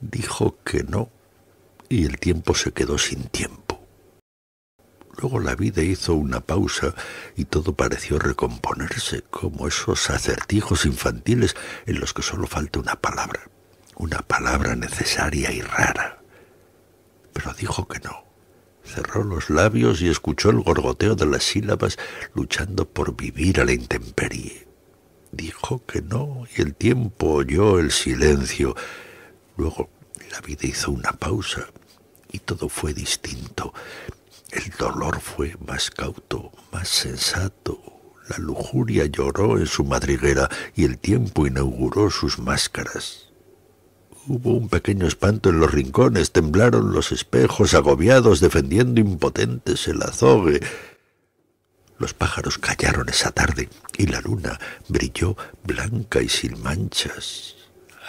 Dijo que no, y el tiempo se quedó sin tiempo. Luego la vida hizo una pausa y todo pareció recomponerse, como esos acertijos infantiles en los que solo falta una palabra, una palabra necesaria y rara. Pero dijo que no. Cerró los labios y escuchó el gorgoteo de las sílabas luchando por vivir a la intemperie. Dijo que no y el tiempo oyó el silencio. Luego la vida hizo una pausa y todo fue distinto. El dolor fue más cauto, más sensato. La lujuria lloró en su madriguera y el tiempo inauguró sus máscaras. Hubo un pequeño espanto en los rincones, temblaron los espejos agobiados defendiendo impotentes el azogue. Los pájaros callaron esa tarde y la luna brilló blanca y sin manchas.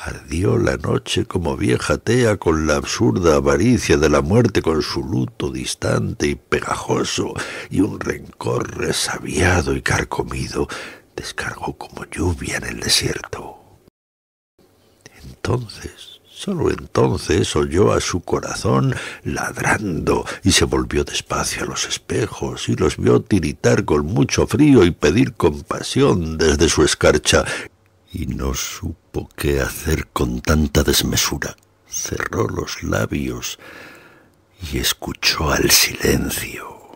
Ardió la noche como vieja tea con la absurda avaricia de la muerte con su luto distante y pegajoso y un rencor resabiado y carcomido descargó como lluvia en el desierto. Entonces, solo entonces oyó a su corazón ladrando y se volvió despacio a los espejos y los vio tiritar con mucho frío y pedir compasión desde su escarcha y no supo qué hacer con tanta desmesura. Cerró los labios y escuchó al silencio.